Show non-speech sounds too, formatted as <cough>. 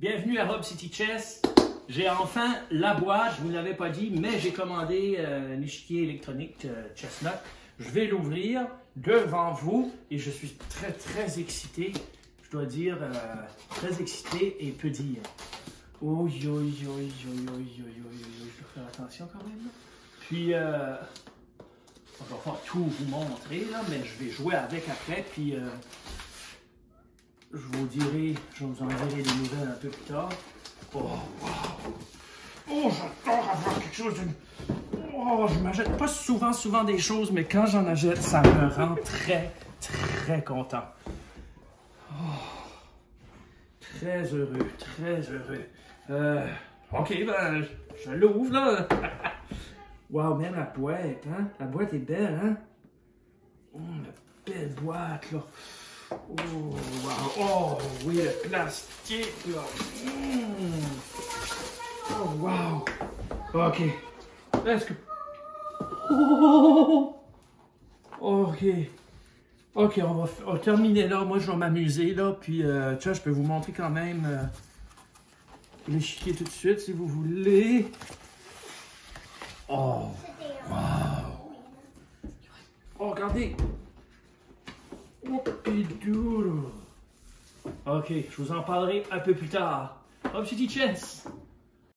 Bienvenue à Rob City Chess. J'ai enfin la boîte, je ne vous l'avais pas dit, mais j'ai commandé euh, un échiquier électronique euh, Chestnut. Je vais l'ouvrir devant vous et je suis très très excité. Je dois dire euh, très excité et peu dire. Oh, yo, yo, yo, yo, yo, yo, yo, je dois faire attention quand même. Puis, euh, je vais pas tout vous montrer, là, mais je vais jouer avec après. Puis, euh, je vous dirai, je vous en dirai des nouvelles un peu plus tard. Oh! Oh, j'adore avoir quelque chose d'une. Oh, je m'achète pas souvent, souvent des choses, mais quand j'en achète, ça me rend très, très content. Oh, très heureux, très heureux. Euh, ok, ben, je l'ouvre, là. <laughs> wow, même la boîte, hein? La boîte est belle, hein? Oh, la belle boîte, là. Oh, wow. Oh, oui, le plastique, là. Mm. Oh, wow. Ok. Est-ce! <laughs> Ok. Ok, on va, terminer là. Moi, je vais m'amuser, là. Puis, euh, tu vois, je peux vous montrer quand même euh, l'échiquier tout de suite, si vous voulez. Oh, wow. Oh, regardez. Oh, pidoule. Ok, je vous en parlerai un peu plus tard. Hop, Chess.